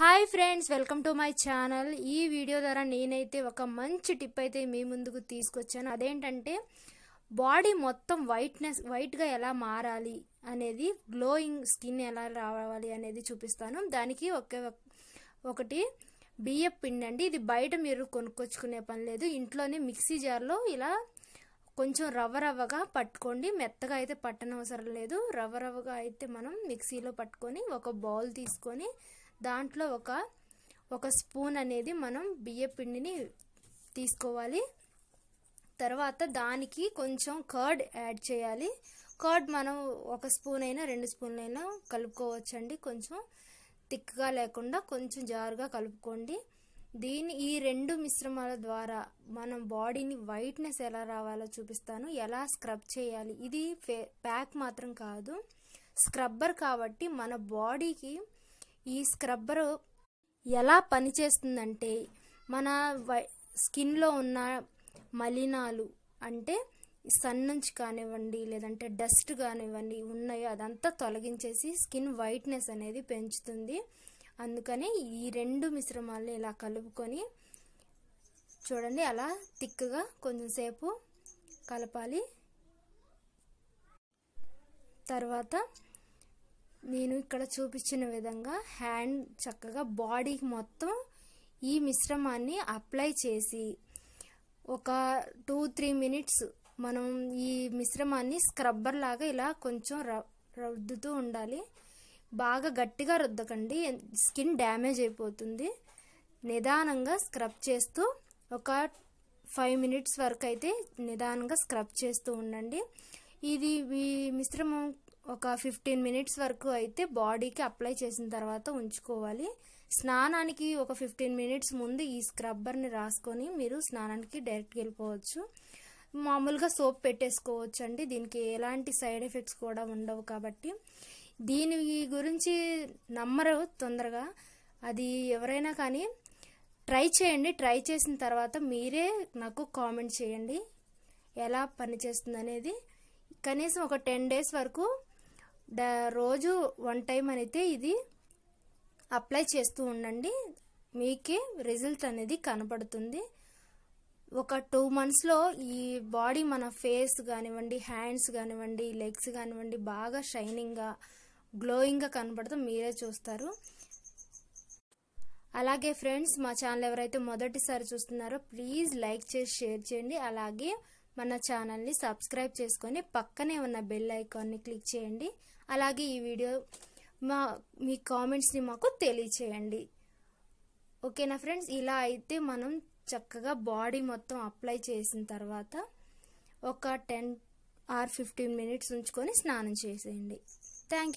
Hi friends welcome to my channel. ఈ video ద్వారా నేనైతే ఒక మంచి టిప్ అయితే మీ ముందుకు తీసుకొచ్చాను. అదేంటంటే బాడీ మొత్తం వైట్నెస్ వైట్గా ఎలా మారాలి అనేది గ్లోయింగ్ స్కిన్ ఎలా రావాలి అనేది చూపిస్తాను. దానికి ఒకే ఒకటి బియ్యం పిండి అండి. ఇది బయట మీరు కొనుక్కొచ్చుకునే పని లేదు. ఇంట్లోనే మిక్సీ జార్లో ఇలా కొంచెం రవ్వ రవ్వగా పట్టుకోండి. మెత్తగా అయితే పట్టనవసరం లేదు. రవ్వ రవ్వగా అయితే మనం మిక్సీలో పట్టుకొని ఒక బౌల్ తీసుకొని దాంట్లో ఒక ఒక స్పూన్ అనేది మనం బియ్య పిండిని తీసుకోవాలి. తర్వాత దానికి కొంచెం కర్డ్ యాడ్ చేయాలి. కర్డ్ మనం ఒక స్పూన్ అయినా రెండు స్పూన్ అయినా కలుపుకోవచ్చండి. కొంచెం తిక్కగా లేకుండా కొంచెం జారుగా కలుపుకోండి. దీని ఈ రెండు మిశ్రమాల ద్వారా మనం బాడీని వైట్నెస్ ఎలా రావాలో చూపిస్తాను. ఎలా స్క్రబ్ చేయాలి? ఇది ప్యాక్ మాత్రం కాదు. స్క్రబ్బర్ కాబట్టి మన బాడీకి ఈ స్క్రబ్బర్ ఎలా పనిచేస్తుందంటే మన వై స్కిన్లో ఉన్న మలినాలు అంటే సన్ నుంచి కానివ్వండి లేదంటే డస్ట్ కానివ్వండి ఉన్నాయో అదంతా తొలగించేసి స్కిన్ వైట్నెస్ అనేది పెంచుతుంది. అందుకని ఈ రెండు మిశ్రమాలను ఇలా కలుపుకొని చూడండి అలా థిక్గా కొంచెం సేపు కలపాలి. తర్వాత నేను ఇక్కడ చూపించిన విధంగా హ్యాండ్ చక్కగా బాడీకి మొత్తం ఈ మిశ్రమాన్ని అప్లై చేసి ఒక టూ త్రీ మినిట్స్ మనం ఈ మిశ్రమాన్ని స్క్రబ్బర్ లాగా ఇలా కొంచెం రుద్దుతూ ఉండాలి. బాగా గట్టిగా రుద్దకండి. స్కిన్ డ్యామేజ్ అయిపోతుంది. నిదానంగా స్క్రబ్ చేస్తూ ఒక ఫైవ్ మినిట్స్ వరకు అయితే నిదానంగా స్క్రబ్ చేస్తూ ఉండండి. ఇది ఈ మిశ్రమం ఒక ఫిఫ్టీన్ మినిట్స్ వరకు అయితే బాడీకి అప్లై చేసిన తర్వాత ఉంచుకోవాలి. స్నానానికి ఒక ఫిఫ్టీన్ మినిట్స్ ముందు ఈ స్క్రబ్బర్ని రాసుకొని మీరు స్నానానికి డైరెక్ట్గా వెళ్ళిపోవచ్చు. మామూలుగా సోప్ పెట్టేసుకోవచ్చు అండి దీనికి ఎలాంటి సైడ్ ఎఫెక్ట్స్ కూడా ఉండవు కాబట్టి. దీని గురించి నమ్మరు తొందరగా. అది ఎవరైనా కానీ ట్రై చేయండి. ట్రై చేసిన తర్వాత మీరే నాకు కామెంట్ చేయండి. ఎలా పనిచేస్తుంది అనేది కనీసం ఒక టెన్ డేస్ వరకు రోజు వన్ టైం అయితే ఇది అప్లై చేస్తూ ఉండండి. మీకే రిజల్ట్ అనేది కనపడుతుంది ఒక టూ మంత్స్లో ఈ బాడీ మన ఫేస్ కానివ్వండి హ్యాండ్స్ కానివ్వండి లెగ్స్ కానివ్వండి బాగా షైనింగ్గా గ్లోయింగ్గా కనపడతాం మీరే చూస్తారు. అలాగే ఫ్రెండ్స్ మా ఛానల్ ఎవరైతే మొదటిసారి చూస్తున్నారో ప్లీజ్ లైక్ చేసి షేర్ చేయండి. అలాగే మన ఛానల్ని సబ్స్క్రైబ్ చేసుకొని పక్కనే ఉన్న బెల్ ఐకాన్ని క్లిక్ చేయండి. అలాగే ఈ వీడియో మా మీ కామెంట్స్ని మాకు తెలియచేయండి. ఓకేనా ఫ్రెండ్స్? ఇలా అయితే మనం చక్కగా బాడీ మొత్తం అప్లై చేసిన తర్వాత ఒక టెన్ ఆర్ ఫిఫ్టీన్ మినిట్స్ ఉంచుకొని స్నానం చేసేయండి. థ్యాంక్